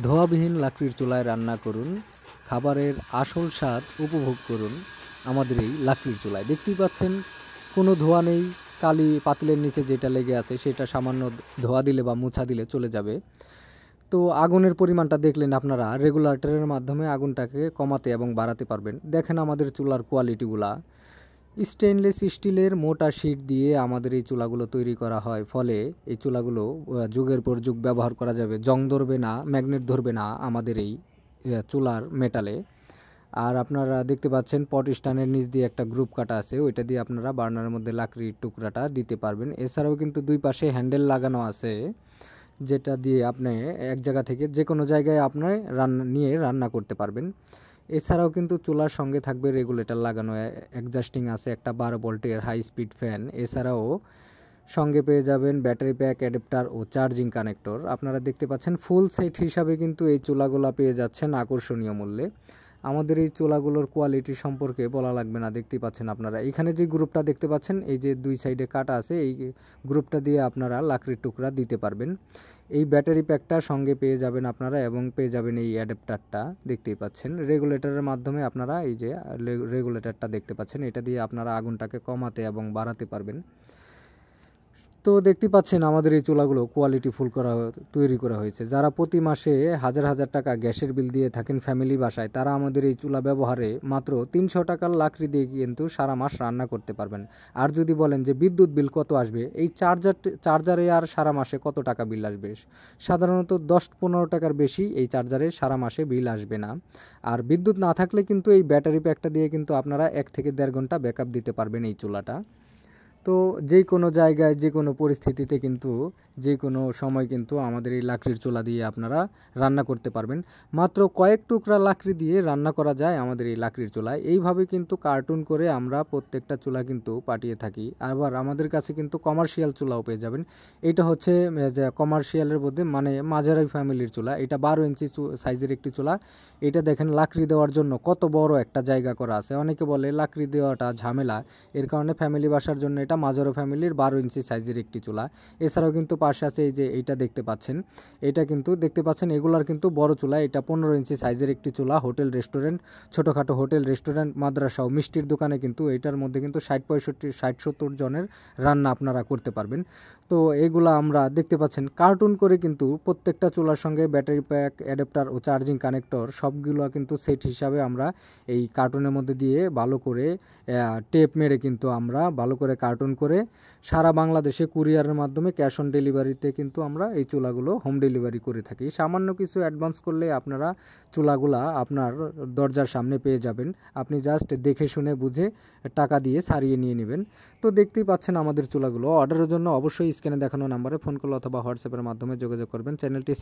ধোয়াবিহীন লাকড়ির চুলায় রান্না করুন, খাবারের আসল স্বাদ উপভোগ করুন আমাদের এই লাকড়ির চুলায়। দেখতেই পাচ্ছেন, কোনো ধোয়া নেই, কালি পাতিলের নিচে যেটা লেগে আছে সেটা সামান্য ধোয়া দিলে বা মুছা দিলে চলে যাবে। তো আগুনের পরিমাণটা দেখলেন আপনারা, রেগুলেটরের মাধ্যমে আগুনটাকে কমাতে এবং বাড়াতে পারবেন। দেখেন আমাদের চুলার কোয়ালিটিগুলা স্টেনলেস স্টিলের মোটা শিট দিয়ে আমাদের এই চুলাগুলো তৈরি করা হয়। ফলে এই চুলাগুলো যুগের পর যুগ ব্যবহার করা যাবে। জং ধরবে না, ম্যাগনেট ধরবে না আমাদের এই চুলার মেটালে। আর আপনারা দেখতে পাচ্ছেন পট স্ট্যান্ডের নিচ দিয়ে একটা গ্রুপ কাটা আছে। ওইটা দিয়ে আপনারা বার্নারের মধ্যে লাকড়ির টুকরাটা দিতে পারবেন। এছাড়াও কিন্তু দুই পাশে হ্যান্ডেল লাগানো আছে, যেটা দিয়ে আপনি এক জায়গা থেকে যে কোনো জায়গায় আপনি রান্না, নিয়ে রান্না করতে পারবেন। এছাড়াও কিন্তু চুলার সঙ্গে থাকবে রেগুলেটর লাগানো অ্যাডজাস্টিং আছে একটা বারো ভোল্টের হাই স্পিড ফ্যান এছাড়াও সঙ্গে পেয়ে যাবেন ব্যাটারি প্যাক অ্যাডাপ্টার ও চার্জিং কানেক্টর আপনারা দেখতে পাচ্ছেন ফুল সেট হিসাবে কিন্তু এই চুলাগুলো পেয়ে যাচ্ছেন আকর্ষণীয় মূল্যে। আমাদের এই চোলাগুলোর কোয়ালিটি সম্পর্কে বলা লাগবে না, দেখতেই পাচ্ছেন আপনারা। এখানে যে গ্রুপটা দেখতে পাচ্ছেন, এই যে দুই সাইডে কাটা আছে, এই গ্রুপটা দিয়ে আপনারা লাকড়ির টুকরা দিতে পারবেন। এই ব্যাটারি প্যাকটা সঙ্গে পেয়ে যাবেন আপনারা এবং পেয়ে যাবেন এই অ্যাডাপ্টারটা দেখতেই পাচ্ছেন। রেগুলেটরের মাধ্যমে আপনারা এই যে রেগুলেটরটা দেখতে পাচ্ছেন, এটা দিয়ে আপনারা আগুনটাকে কমাতে এবং বাড়াতে পারবেন। তো দেখতে পাচ্ছেন আমাদের এই চুলাগুলো কোয়ালিটি ফুল করা তৈরি করা হয়েছে। যারা প্রতি মাসে হাজার হাজার টাকা গ্যাসের বিল দিয়ে থাকেন ফ্যামিলি বাসায়, তারা আমাদের এই চুলা ব্যবহারে মাত্র তিনশো টাকার লাকড়ি দিয়ে কিন্তু সারা মাস রান্না করতে পারবেন। আর যদি বলেন যে বিদ্যুৎ বিল কত আসবে, এই চার্জার চার্জারে আর সারা মাসে কত টাকা বিল আসবে? সাধারণত দশ পনেরো টাকার বেশি এই চার্জারে সারা মাসে বিল আসবে না। আর বিদ্যুৎ না থাকলে কিন্তু এই ব্যাটারি প্যাকটা দিয়ে কিন্তু আপনারা এক থেকে দেড় ঘণ্টা ব্যাকআপ দিতে পারবেন এই চুলাটা। তো যে কোনো জায়গায় যে কোনো পরিস্থিতিতে কিন্তু যে কোনো সময় কিন্তু আমাদের এই লাকড়ির চুলা দিয়ে আপনারা রান্না করতে পারবেন। মাত্র কয়েক টুকরা লাকড়ি দিয়ে রান্না করা যায় আমাদের এই লাকড়ির চুলায়। এইভাবে কিন্তু কার্টুন করে আমরা প্রত্যেকটা চুলা কিন্তু পাঠিয়ে থাকি। আবার আমাদের কাছে কিন্তু কমার্শিয়াল চুলাও পেয়ে যাবেন। এটা হচ্ছে কমার্শিয়ালের মধ্যে মানে মাঝারি ফ্যামিলির চুলা। এটা বারো ইঞ্চি সাইজের একটি চুলা। এটা দেখেন লাকড়ি দেওয়ার জন্য কত বড় একটা জায়গা করা আছে। অনেকে বলে লাকড়ি দেওয়াটা ঝামেলা। এর কারণে ফ্যামিলি বাসার জন্য এটা মাজারো ফ্যামিলির বারো ইঞ্চি সাইজের একটি চুলা। এছাড়াও কিন্তু পাশে আছে এই যে এইটা দেখতে পাচ্ছেন। এটা কিন্তু দেখতে পাচ্ছেন এগুলার কিন্তু বড় চুলা। এটা পনেরো ইঞ্চি সাইজের একটি চুলা, হোটেল, রেস্টুরেন্ট, ছোটোখাটো হোটেল, রেস্টুরেন্ট, মাদ্রাসা ও মিষ্টির দোকানে কিন্তু এটার মধ্যে কিন্তু ষাট পঁয়ষট্টি, ষাট সত্তর জনের রান্না আপনারা করতে পারবেন। তো এগুলো আমরা দেখতে পাচ্ছেন। কার্টুন করে কিন্তু প্রত্যেকটা চুলার সঙ্গে ব্যাটারি প্যাক, অ্যাডাপ্টার ও চার্জিং কানেক্টর সবগুলো কিন্তু সেট হিসাবে আমরা এই কার্টুনের মধ্যে দিয়ে ভালো করে টেপ মেরে কিন্তু আমরা ভালো করে কার্টুন করে সারা বাংলাদেশে কুরিয়ারের মাধ্যমে ক্যাশ অন ডেলিভারিতে কিন্তু আমরা এই চুলাগুলো হোম ডেলিভারি করে থাকি। সামান্য কিছু অ্যাডভান্স করলে আপনারা চুলাগুলা আপনার দরজার সামনে পেয়ে যাবেন। আপনি জাস্ট দেখে শুনে বুঝে টাকা দিয়ে সারিয়ে নিয়ে নেবেন। তো দেখতেই পাচ্ছেন আমাদের চুলাগুলো। অর্ডারের জন্য অবশ্যই স্ক্যানে দেখানো নাম্বারে ফোন কল অথবা হোয়াটসঅ্যাপের মাধ্যমে যোগাযোগ করবেন। চ্যানেলটি